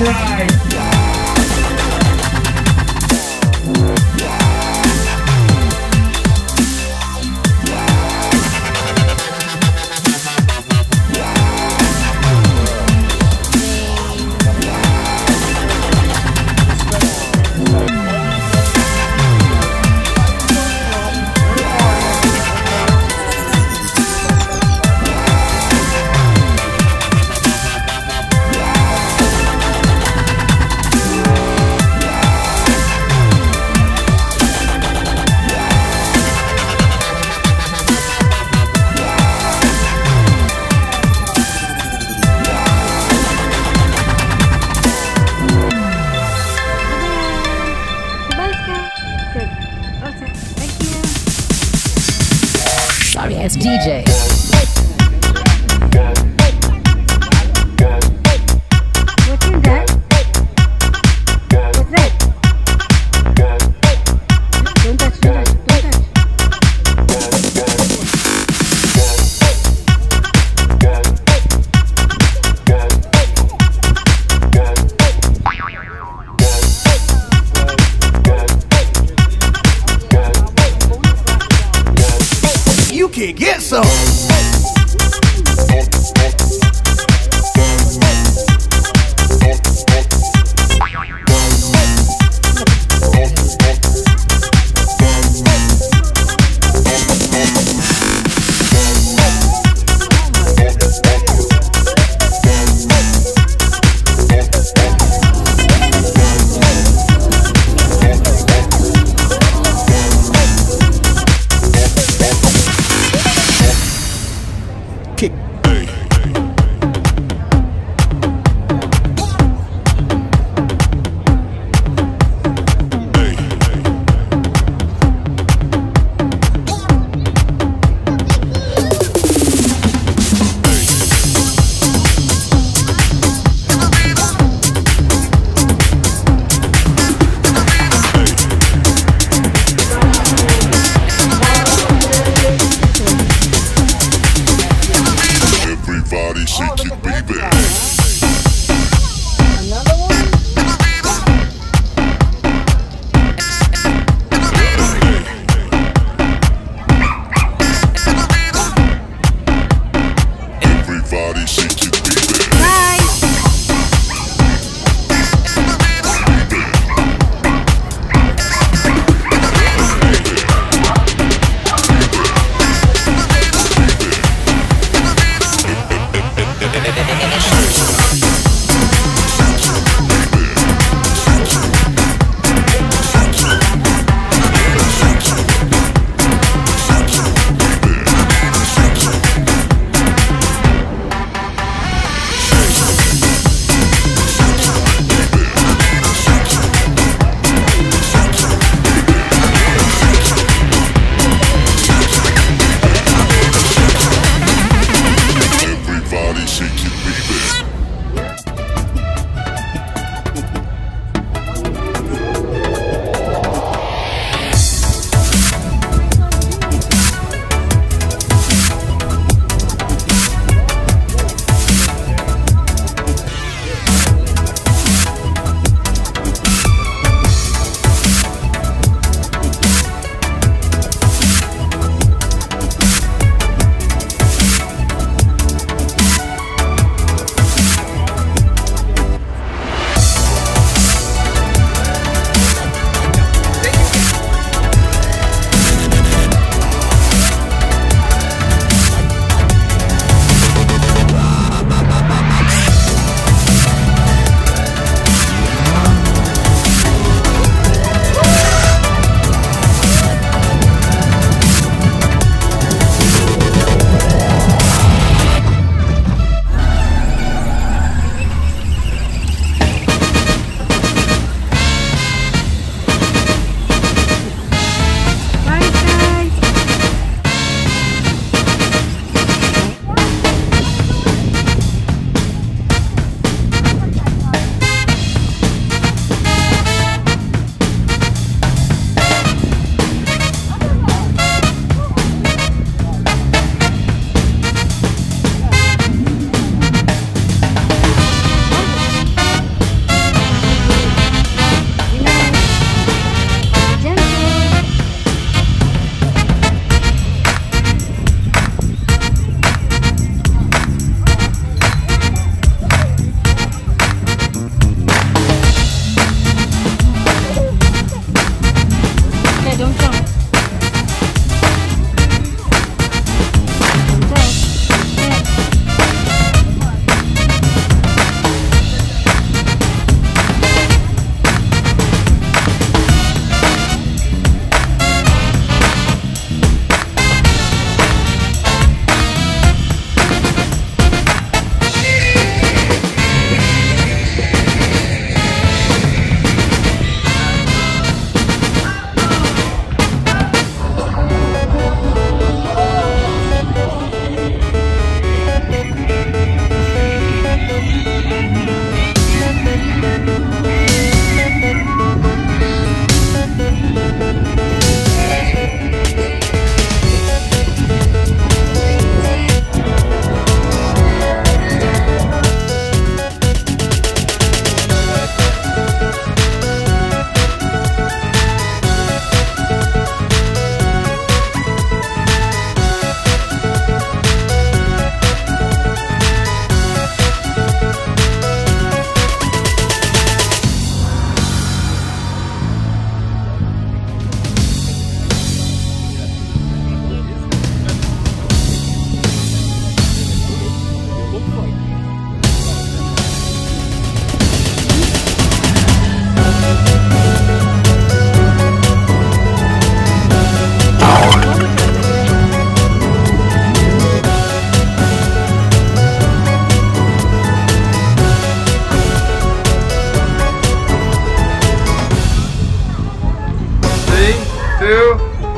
Pride. as DJ. Baby.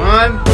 One.